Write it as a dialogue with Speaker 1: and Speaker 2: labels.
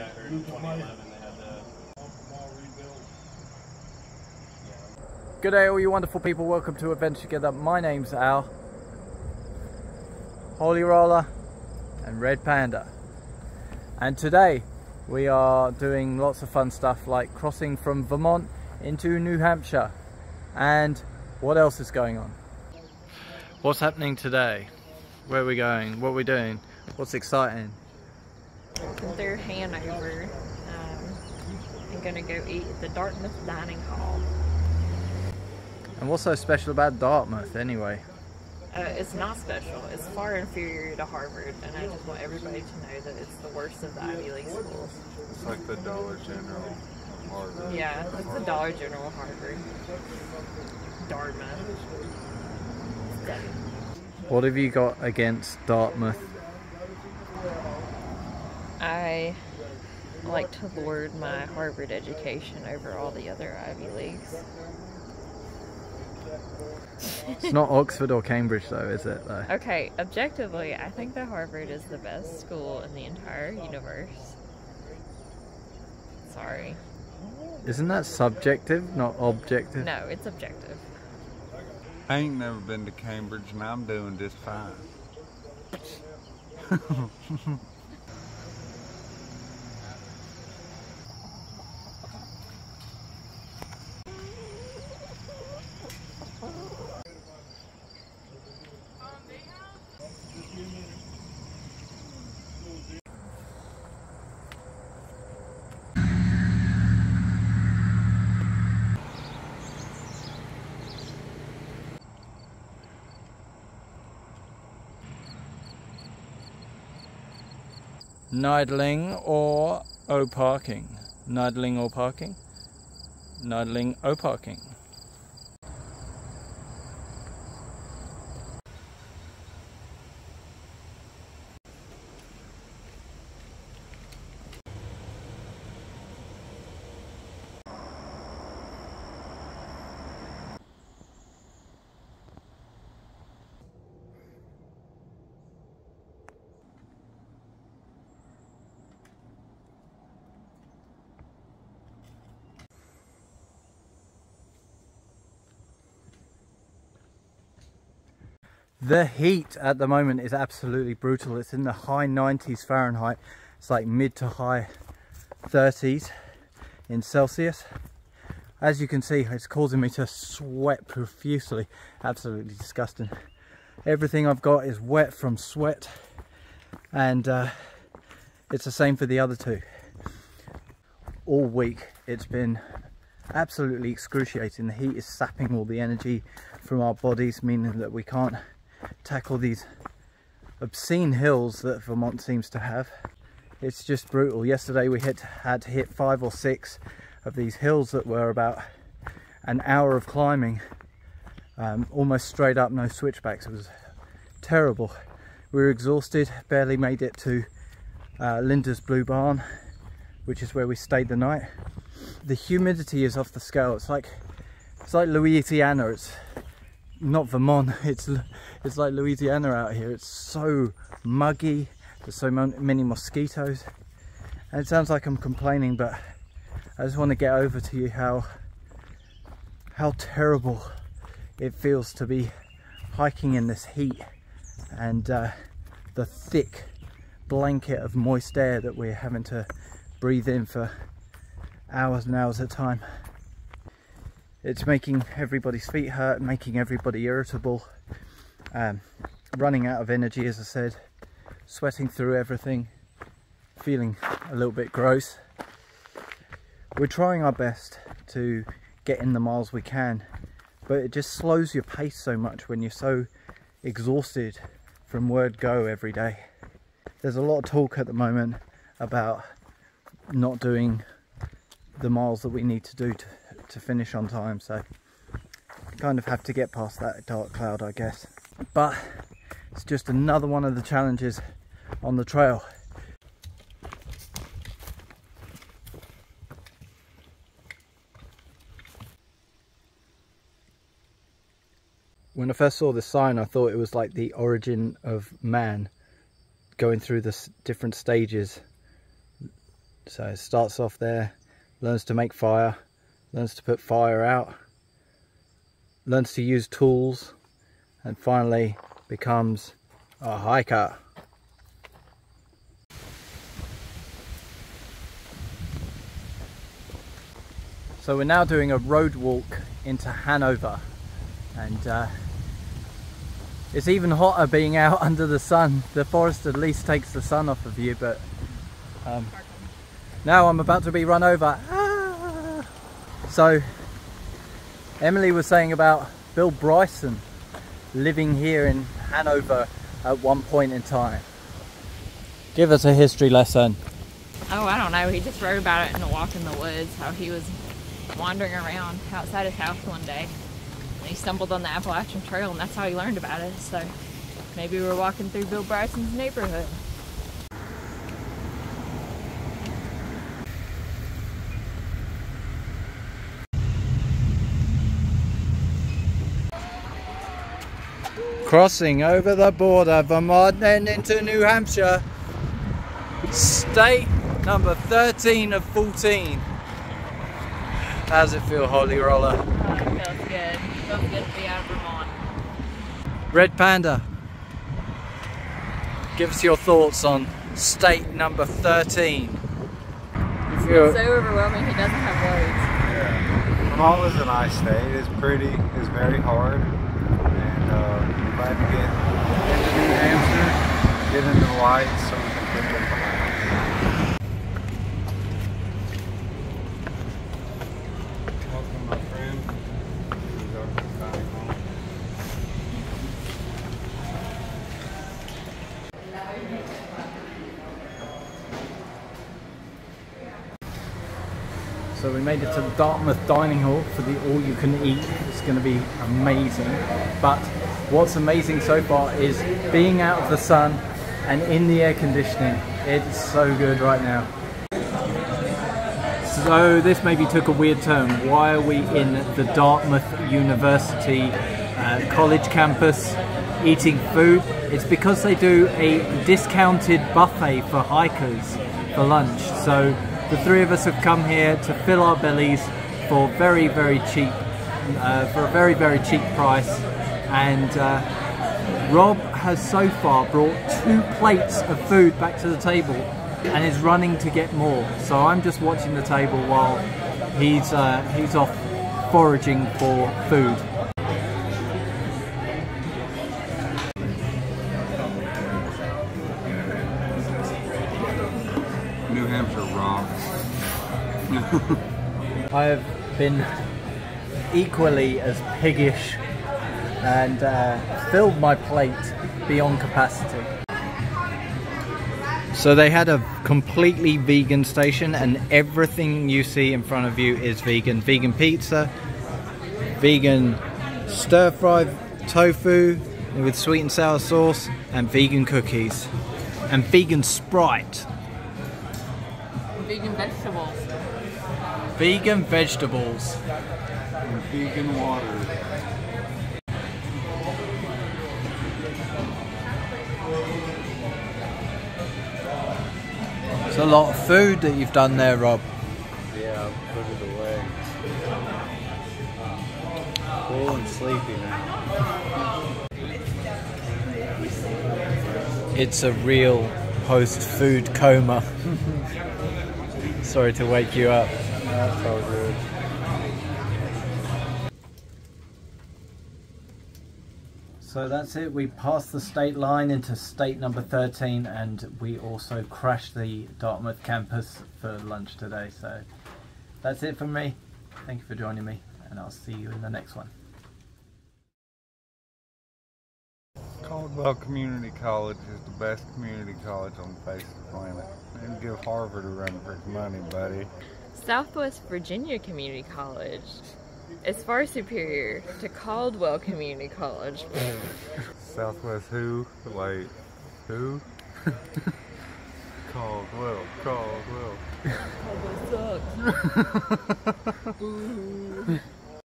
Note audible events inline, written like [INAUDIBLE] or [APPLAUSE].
Speaker 1: Yeah, I heard in 2011 they had the.
Speaker 2: Good day, all you wonderful people. Welcome to Adventure Together. My name's Al, Holy Roller, and Red Panda. And today we are doing lots of fun stuff like crossing from Vermont into New Hampshire. And what else is going on? What's happening today? Where are we going? What are we doing? What's exciting?
Speaker 3: Through Hanover. Um, I'm gonna go eat at the Dartmouth Dining Hall.
Speaker 2: And what's so special about Dartmouth anyway?
Speaker 3: Uh, it's not special. It's far inferior to Harvard, and I just want everybody to know that it's the worst of the Ivy League schools.
Speaker 4: It's like the Dollar General of Harvard.
Speaker 3: Yeah, it's the Dollar General of Harvard. Dartmouth.
Speaker 2: What have you got against Dartmouth?
Speaker 3: I like to lord my Harvard education over all the other Ivy Leagues.
Speaker 2: It's not Oxford or Cambridge though, is it though?
Speaker 3: Okay, objectively, I think that Harvard is the best school in the entire universe. Sorry.
Speaker 2: Isn't that subjective, not objective?
Speaker 3: No, it's objective.
Speaker 4: I ain't never been to Cambridge and I'm doing just fine. [LAUGHS]
Speaker 2: Nidling or O parking? Nidling or parking? Nidling O parking. The heat at the moment is absolutely brutal. It's in the high 90s Fahrenheit. It's like mid to high 30s in Celsius. As you can see, it's causing me to sweat profusely. Absolutely disgusting. Everything I've got is wet from sweat and uh, it's the same for the other two. All week it's been absolutely excruciating. The heat is sapping all the energy from our bodies, meaning that we can't tackle these obscene hills that Vermont seems to have. It's just brutal. Yesterday we hit, had to hit five or six of these hills that were about an hour of climbing, um, almost straight up, no switchbacks. It was terrible. We were exhausted, barely made it to uh, Linda's Blue Barn, which is where we stayed the night. The humidity is off the scale. It's like it's like Louisiana. It's not Vermont. [LAUGHS] It's it's like Louisiana out here. It's so muggy. There's so many mosquitoes. And it sounds like I'm complaining, but I just want to get over to you how how terrible it feels to be hiking in this heat and uh, the thick blanket of moist air that we're having to breathe in for hours and hours at a time. It's making everybody's feet hurt, making everybody irritable, um, running out of energy as I said, sweating through everything, feeling a little bit gross. We're trying our best to get in the miles we can, but it just slows your pace so much when you're so exhausted from word go every day. There's a lot of talk at the moment about not doing the miles that we need to do to, to finish on time, so kind of have to get past that dark cloud, I guess. But it's just another one of the challenges on the trail. When I first saw this sign, I thought it was like the origin of man going through the different stages So it starts off there, learns to make fire, learns to put fire out, learns to use tools, and finally becomes a hiker. So we're now doing a road walk into Hanover and uh, it's even hotter being out [LAUGHS] under the sun. The forest at least takes the sun off of you but um, now I'm about to be run over. So Emily was saying about Bill Bryson living here in Hanover at one point in time. Give us a history lesson.
Speaker 3: Oh, I don't know. He just wrote about it in A Walk in the Woods, how he was wandering around outside his house one day. And he stumbled on the Appalachian Trail, and that's how he learned about it. So maybe we're walking through Bill Bryson's neighborhood.
Speaker 2: Crossing over the border, Vermont and into New Hampshire. State number 13 of 14. How's it feel, Holy Roller?
Speaker 3: Oh, it feels good. It feels good to be out of Vermont.
Speaker 2: Red Panda, give us your thoughts on state number 13.
Speaker 3: It's so overwhelming, he doesn't have words.
Speaker 5: Yeah. Vermont is a nice state. It's pretty. It's very hard. Glad to get. Into get into the lights so we can put them behind.
Speaker 4: Welcome, my friend. This is our back home.
Speaker 2: So we made it to the Dartmouth Dining Hall for the all you can eat. It's going to be amazing. But what's amazing so far is being out of the sun and in the air conditioning. It's so good right now. So this maybe took a weird turn. Why are we in the Dartmouth University uh, college campus eating food? It's because they do a discounted buffet for hikers for lunch. So the three of us have come here to fill our bellies for very, very cheap, uh, for a very, very cheap price. And uh, Rob has so far brought two plates of food back to the table and is running to get more. So I'm just watching the table while he's uh, he's off foraging for food.
Speaker 4: New Hampshire rocks. [LAUGHS]
Speaker 2: I have been equally as piggish and uh, filled my plate beyond capacity. So they had a completely vegan station and everything you see in front of you is vegan. Vegan pizza, vegan stir fried tofu with sweet and sour sauce and vegan cookies and vegan Sprite.
Speaker 3: Vegan vegetables.
Speaker 2: Vegan vegetables.
Speaker 4: And vegan water.
Speaker 2: It's a lot of food that you've done there, Rob.
Speaker 5: Yeah, I'll put it away. Full and sleepy now.
Speaker 2: It's a real post-food coma. [LAUGHS] Sorry to wake you up.
Speaker 5: That's all good.
Speaker 2: So that's it. We passed the state line into state number 13 and we also crashed the Dartmouth campus for lunch today. So that's it from me. Thank you for joining me and I'll see you in the next one.
Speaker 4: Caldwell Community College is the best community college on the face of the planet. And give Harvard a run for its money, buddy.
Speaker 3: Southwest Virginia Community College is far superior to Caldwell Community College. [LAUGHS]
Speaker 4: Southwest who? Wait, who? [LAUGHS] Caldwell, Caldwell.
Speaker 3: Caldwell sucks. [LAUGHS] Ooh.